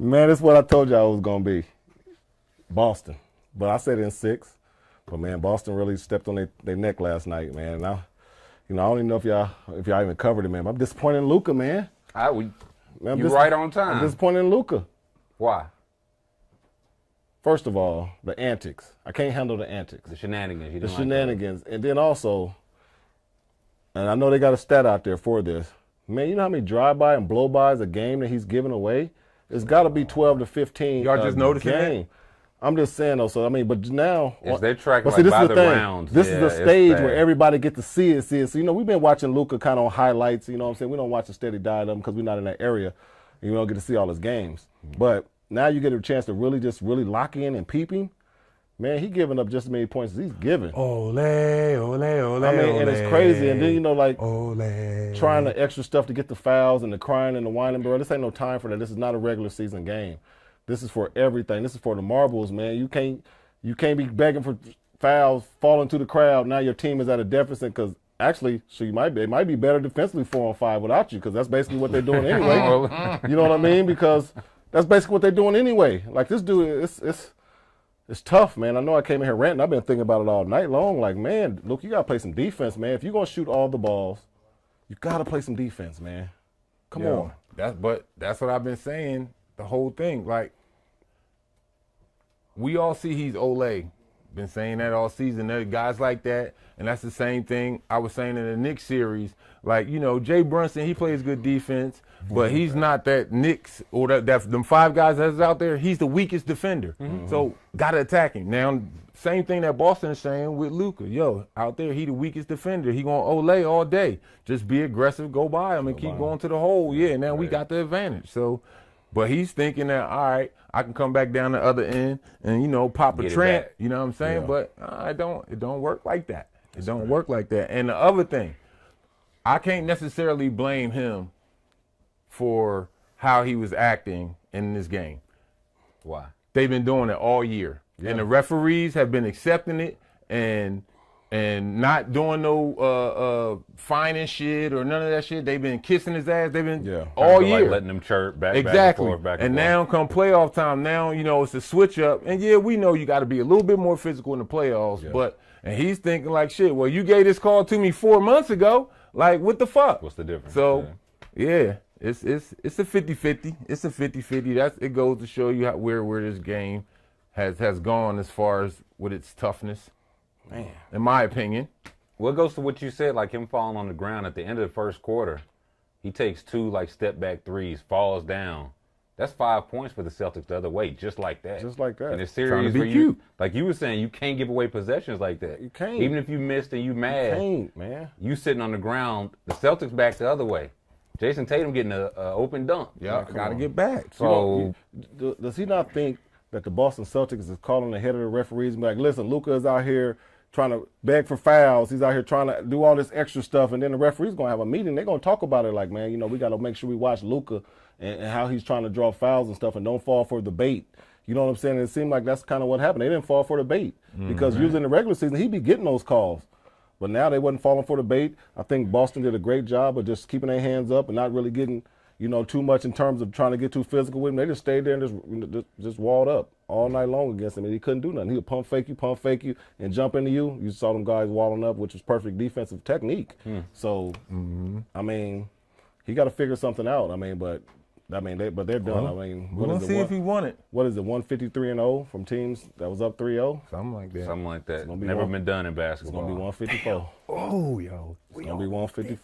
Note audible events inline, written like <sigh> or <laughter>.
Man, this is what I told y'all it was gonna be. Boston. But I said in six. But man, Boston really stepped on their, neck last night, man. And I, you know, I don't even know if y'all if y'all even covered it, man. But I'm disappointed in Luka, man. I would. man You right on time. I'm disappointed in Luka. Why? First of all, the antics. I can't handle the antics. The shenanigans. You the didn't like shenanigans. and then also, and I know they got a stat out there for this. Man, you know how many drive-by and blow-bys a game that he's giving away? It's got to be 12 to 15. Y'all a just noticing that? game. I'm just saying though. So I mean, but now Yes, they're tracking, But see, like, this by is the thing. rounds. This Yeah, is the stage where everybody get to see it. See it. So you know, we've been watching Luka kind of on highlights. You know what I'm saying? We don't watch a steady diet of him because we're not in that area. And you don't get to see all his games. Mm-hmm. But now you get a chance to really just really lock in and peeping. Man, he giving up just as many points as he's giving. Ole, ole, ole. I mean, and it's crazy. And then you know, like ole. trying the extra stuff to get the fouls and the crying and the whining, bro. This ain't no time for that. This is not a regular season game. This is for everything. This is for the marbles, man. You can't you can't be begging for fouls, falling to the crowd. Now your team is at a deficit because actually, so you might be it might be better defensively four on five without you because that's basically what they're doing <laughs> anyway. you know what I mean? Because that's basically what they're doing anyway. Like this dude, it's it's it's tough, man. I know I came in here ranting. I've been thinking about it all night long. Like, man, look, you gotta play some defense, man. If you're gonna shoot all the balls, you gotta play some defense, man. Come Yo, on. That's but that's what I've been saying the whole thing. Like we all see he's Ole. Been saying that all season. There guys like that, and that's the same thing I was saying in the Knicks series. Like you know, Jay Brunson, he plays good defense, but he's not that Knicks or that, that them five guys that's out there. He's the weakest defender. So gotta attack him. Now, same thing that Boston is saying with Luka. Yo, out there, he the weakest defender. He gonna Ole all day. Just be aggressive, go by him, and keep going to the hole. Yeah, now we got the advantage. So. But he's thinking that all right, I can come back down the other end and you know pop a Get tramp. You know what I'm saying? Yeah. But uh, I don't. It don't work like that. It don't work like that. And the other thing, I can't necessarily blame him for how he was acting in this game. Why? They've been doing it all year, and the referees have been accepting it and and not doing no uh, uh, fine and shit or none of that shit. They've been kissing his ass. They've been Yeah. all Like year. letting them chirp back, Exactly. back and forth, back and, and now come playoff time, now you know it's a switch up. And yeah, we know you got to be a little bit more physical in the playoffs. But and he's thinking like, shit. Well, you gave this call to me four months ago. Like, what the fuck? What's the difference? So, yeah, it's it's it's a 50-50. It's a 50-50. That's it goes to show you how, where where this game has has gone as far as with its toughness. Man. In my opinion. What goes to what you said, like him falling on the ground at the end of the first quarter. He takes two like step back threes, falls down. That's five points for the Celtics the other way, just like that. Just like that. In a Trying to series be where you, cute. like you were saying, you can't give away possessions like that. You can't. Even if you missed and you mad, Pain, man. you sitting on the ground. The Celtics back the other way. Jayson Tatum getting an a open dunk. Yeah, come got to get back. So Do- Does he not think that the Boston Celtics is calling ahead of the referees and be like, listen, Luca is out here trying to beg for fouls. He's out here trying to do all this extra stuff, and then the referee's gonna have a meeting. They're gonna talk about it like, man, you know, we got to make sure we watch Luka and, and how he's trying to draw fouls and stuff, and don't fall for the bait. You know what I'm saying? It seemed like that's kind of what happened. They didn't fall for the bait mm-hmm. because usually in the regular season he'd be getting those calls. But now they wasn't falling for the bait. I think Boston did a great job of just keeping their hands up and not really getting, you know, too much in terms of trying to get too physical with him. They just stayed there and just you know, just, just walled up all night long against him, and he couldn't do nothing. He would pump fake you, pump fake you, and jump into you. You saw them guys walling up, which was perfect defensive technique. Hmm. So, I mean, he got to figure something out. I mean, but I mean, they but they're done. I mean, We're what gonna see it? if he won it. what is it? One fifty three and zero from teams that was up 3-0. Something like that. something like that. gonna be Never one- been done in basketball. It's gonna be one fifty four. Oh, yo. It's gonna be one fifty.